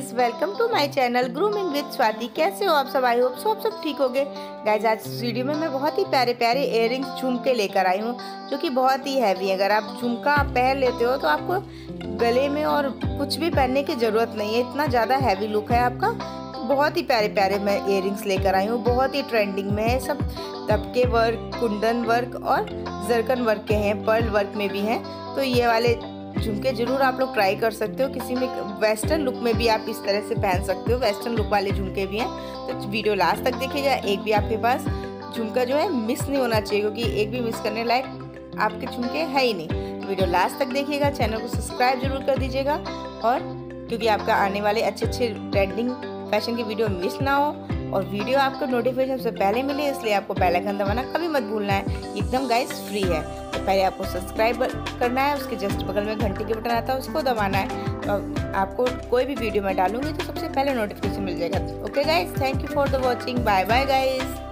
Welcome to my channel grooming with Swati कैसे हो आप सब? आई होप सब सब ठीक हो गए गाइज़ आज इस वीडियो में मैं बहुत ही प्यारे प्यारे इयर झुमके लेकर आई हूँ, जो कि बहुत ही हैवी है। अगर आप झुमका पहन लेते हो तो आपको गले में और कुछ भी पहनने की ज़रूरत नहीं है। इतना ज़्यादा हैवी लुक है आपका। बहुत ही प्यारे प्यारे मैं इयर लेकर आई हूँ। बहुत ही ट्रेंडिंग में है। सब तबके वर्क कुंदन वर्क और जरकन वर्क के हैं। पर्ल वर्क में भी हैं। तो ये वाले झुमके ज़रूर आप लोग ट्राई कर सकते हो। किसी में वेस्टर्न लुक में भी आप इस तरह से पहन सकते हो। वेस्टर्न लुक वाले झुमके भी हैं। तो वीडियो लास्ट तक देखिएगा। एक भी आपके पास झुमका जो है मिस नहीं होना चाहिए, क्योंकि एक भी मिस करने लायक आपके झुमके है ही नहीं। तो वीडियो लास्ट तक देखिएगा। चैनल को सब्सक्राइब ज़रूर कर दीजिएगा। और क्योंकि आपका आने वाले अच्छे अच्छे ट्रेंडिंग फ़ैशन की वीडियो मिस ना हो, और वीडियो आपको नोटिफिकेशन सबसे पहले मिले, इसलिए आपको पहला घन दबाना कभी मत भूलना है। एकदम गाइस फ्री है। पहले आपको सब्सक्राइब करना है, उसके जस्ट बगल में घंटी के बटन आता है, उसको दबाना है। तो आपको कोई भी वीडियो मैं डालूँगी तो सबसे पहले नोटिफिकेशन मिल जाएगा। Okay guys thank you for the watching bye bye guys